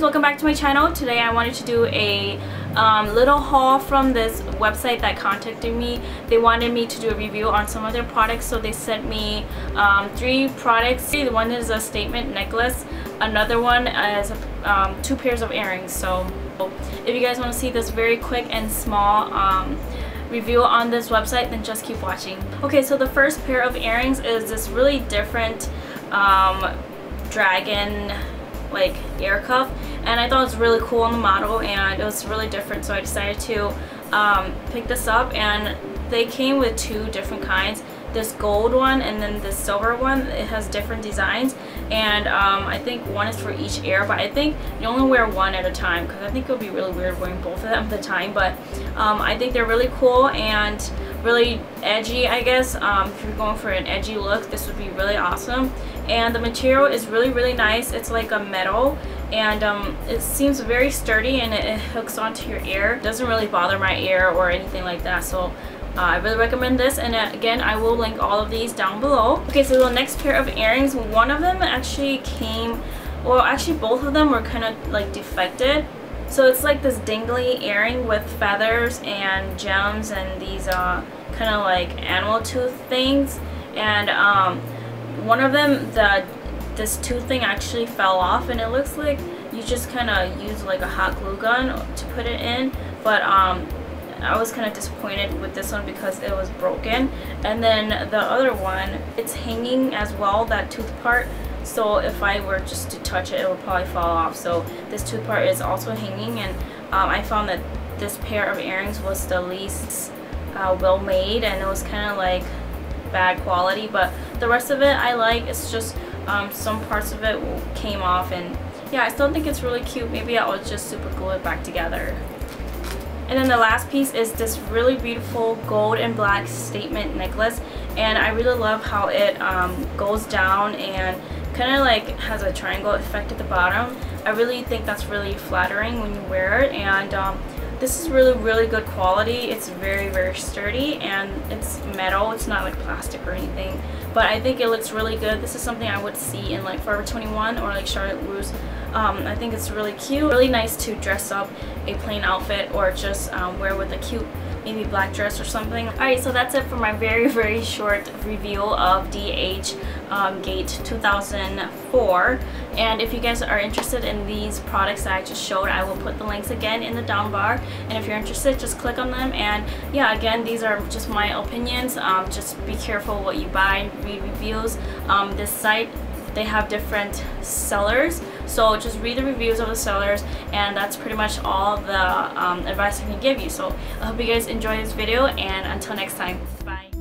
back to my channel. Today I wanted to do a um, little haul from this website that contacted me. They wanted me to do a review on some of their products so they sent me um, three products. The one is a statement necklace, another one is um, two pairs of earrings. So if you guys want to see this very quick and small um, review on this website then just keep watching. Okay so the first pair of earrings is this really different um, dragon like ear cuff. And I thought it was really cool on the model and it was really different so I decided to um, pick this up. And they came with two different kinds. This gold one and then this silver one it has different designs. And um, I think one is for each ear but I think you only wear one at a time because I think it would be really weird wearing both of them at the time. But um, I think they're really cool and really edgy I guess. Um, if you're going for an edgy look this would be really awesome and the material is really really nice it's like a metal and um, it seems very sturdy and it, it hooks onto your ear it doesn't really bother my ear or anything like that so uh, I really recommend this and uh, again I will link all of these down below. Okay so the next pair of earrings, one of them actually came, well actually both of them were kind of like defected. So it's like this dingly earring with feathers and gems and these uh, kind of like animal tooth things and um, one of them, the this tooth thing actually fell off and it looks like you just kind of use like a hot glue gun to put it in but um, I was kind of disappointed with this one because it was broken. And then the other one it's hanging as well that tooth part so if I were just to touch it it would probably fall off. So this tooth part is also hanging and um, I found that this pair of earrings was the least uh, well made and it was kind of like bad quality but the rest of it I like it's just um, some parts of it came off and yeah I still think it's really cute maybe I'll just super glue it back together and then the last piece is this really beautiful gold and black statement necklace. And I really love how it um, goes down and kind of like has a triangle effect at the bottom. I really think that's really flattering when you wear it. And um, this is really, really good quality. It's very, very sturdy and it's metal. It's not like plastic or anything. But I think it looks really good. This is something I would see in like Forever 21 or like Charlotte Russe um, I think it's really cute. Really nice to dress up a plain outfit or just um, wear with a cute maybe black dress or something. Alright, so that's it for my very, very short review of DH um, Gate 2004. And if you guys are interested in these products that I just showed, I will put the links again in the down bar. And if you're interested, just click on them. And yeah, again, these are just my opinions. Um, just be careful what you buy, read reviews. Um, this site they have different sellers. So just read the reviews of the sellers and that's pretty much all the um, advice I can give you. So I hope you guys enjoy this video and until next time bye